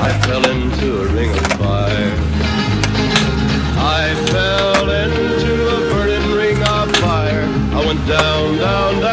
I fell into a ring of fire. I fell into a burning ring of fire. I went down, down, down.